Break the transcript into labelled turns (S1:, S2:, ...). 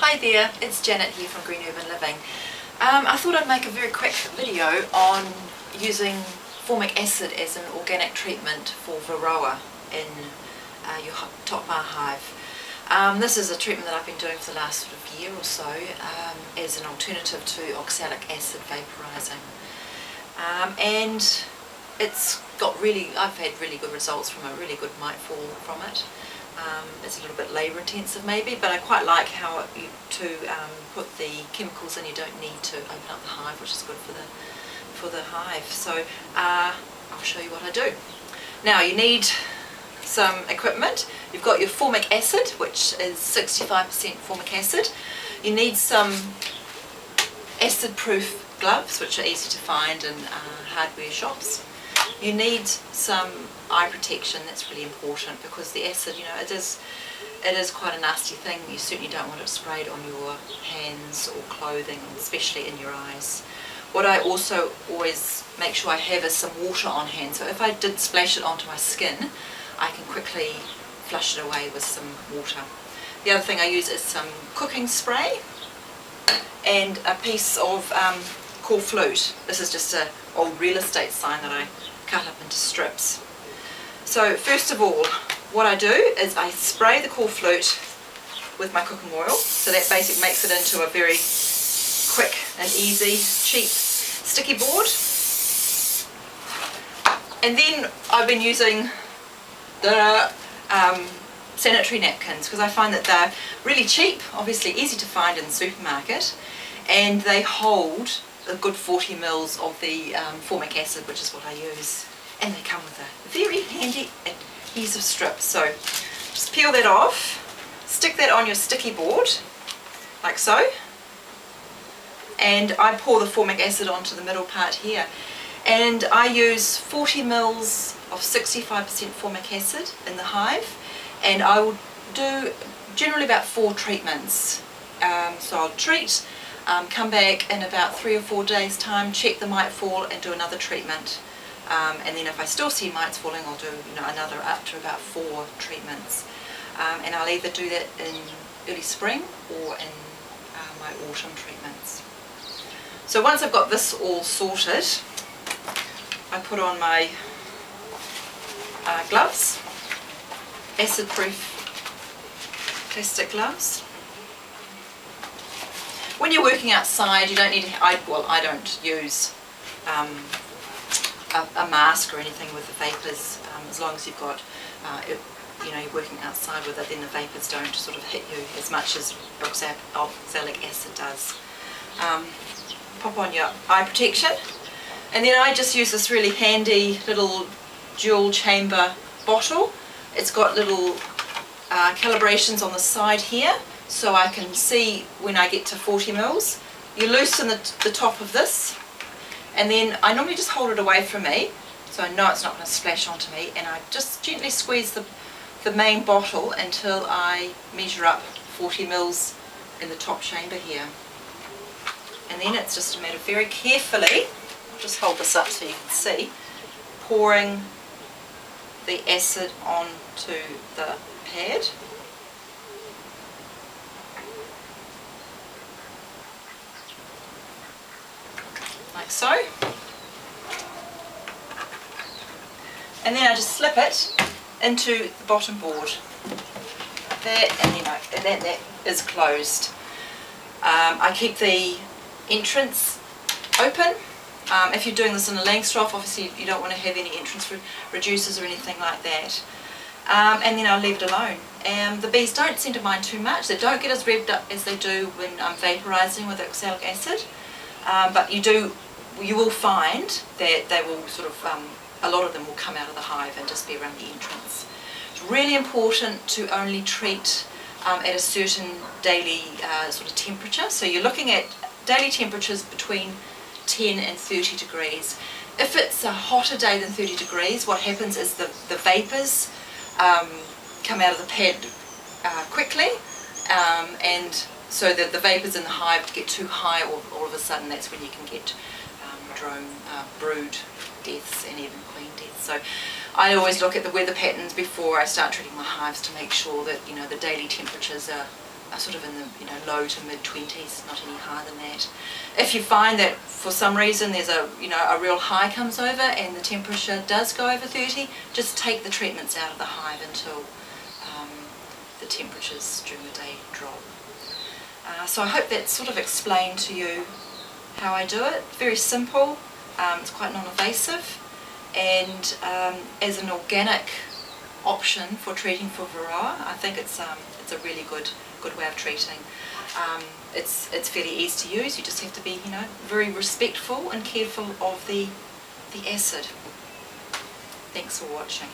S1: Hi there, it's Janet here from Green Urban Living. Um, I thought I'd make a very quick video on using formic acid as an organic treatment for varroa in uh, your top bar hive. Um, this is a treatment that I've been doing for the last sort of year or so um, as an alternative to oxalic acid vaporizing. Um, and it's got really, I've had really good results from a really good mite fall from it. Um, it's a little bit labour intensive maybe, but I quite like how you, to um, put the chemicals in. You don't need to open up the hive, which is good for the for the hive. So uh, I'll show you what I do. Now you need some equipment. You've got your formic acid, which is 65% formic acid. You need some acid-proof gloves, which are easy to find in uh, hardware shops. You need some eye protection, that's really important because the acid, you know, it is it is quite a nasty thing. You certainly don't want it sprayed on your hands or clothing, especially in your eyes. What I also always make sure I have is some water on hand. So if I did splash it onto my skin, I can quickly flush it away with some water. The other thing I use is some cooking spray and a piece of um, flute. This is just an old real estate sign that I cut up into strips. So first of all, what I do is I spray the core flute with my cooking oil. So that basically makes it into a very quick and easy, cheap sticky board. And then I've been using the um, sanitary napkins because I find that they're really cheap, obviously easy to find in the supermarket, and they hold a good 40 mils of the um, formic acid, which is what I use. And they come with a very handy adhesive strip. So just peel that off, stick that on your sticky board, like so. And I pour the formic acid onto the middle part here. And I use 40 mils of 65% formic acid in the hive. And I will do generally about four treatments. Um, so I'll treat um, come back in about three or four days time, check the mite fall and do another treatment. Um, and then if I still see mites falling, I'll do you know, another up to about four treatments. Um, and I'll either do that in early spring or in uh, my autumn treatments. So once I've got this all sorted, I put on my uh, gloves, acid-proof plastic gloves. When you're working outside, you don't need to, I, well, I don't use um, a, a, mask or anything with the vapours, um, as long as you've got, uh, it, you know, you're working outside with it, then the vapours don't sort of hit you as much as oxalic acid does. Um, pop on your eye protection, and then I just use this really handy little dual chamber bottle. It's got little uh, calibrations on the side here, so I can see when I get to 40 mils. You loosen the, the top of this and then I normally just hold it away from me so I know it's not going to splash onto me and I just gently squeeze the, the main bottle until I measure up 40 mils in the top chamber here. And then it's just a matter of very carefully, I'll just hold this up so you can see, pouring the acid onto the pad. Like so. And then I just slip it into the bottom board. There, and you know, and then that is closed. Um, I keep the entrance open. Um, if you're doing this in a Langstroth, obviously you don't want to have any entrance re reducers or anything like that. Um, and then I'll leave it alone. And the bees don't seem to mind too much. They don't get as revved up as they do when I'm vaporising with oxalic acid. Um, but you do you will find that they will sort of, um, a lot of them will come out of the hive and just be around the entrance. It's really important to only treat um, at a certain daily uh, sort of temperature. So you're looking at daily temperatures between 10 and 30 degrees. If it's a hotter day than 30 degrees, what happens is the, the vapours um, come out of the pad uh, quickly um, and so that the vapours in the hive get too high all, all of a sudden that's when you can get drone uh, brood deaths and even queen deaths. So I always look at the weather patterns before I start treating my hives to make sure that you know the daily temperatures are are sort of in the you know low to mid 20s, not any higher than that. If you find that for some reason there's a you know a real high comes over and the temperature does go over 30, just take the treatments out of the hive until um, the temperatures during the day drop. Uh, so I hope that sort of explained to you how I do it. Very simple, um, it's quite non-invasive and um, as an organic option for treating for varroa, I think it's um, it's a really good good way of treating. Um, it's it's fairly easy to use. You just have to be you know very respectful and careful of the the acid. Thanks for watching.